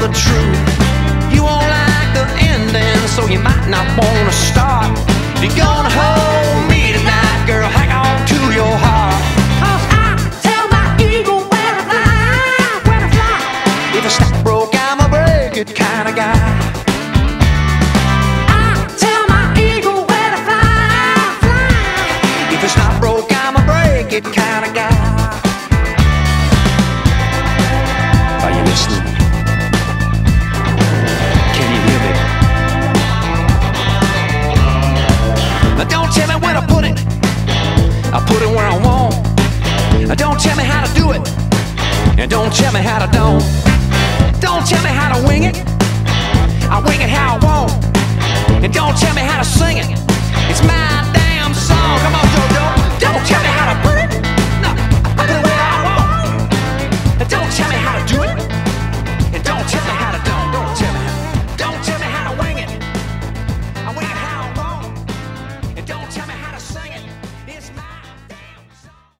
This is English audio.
the truth. You won't like the ending, so you might not wanna start. If you're gonna hold me tonight, girl, hang on to your heart. Cause I tell my where to fly, where to fly. If broke, I'm a break it kind of guy. I tell my where to fly, fly. If it's not broke, I'm a break it kind of guy. Are you listening? Don't tell me how to do Don't tell me how to wing it. I wing it how I want.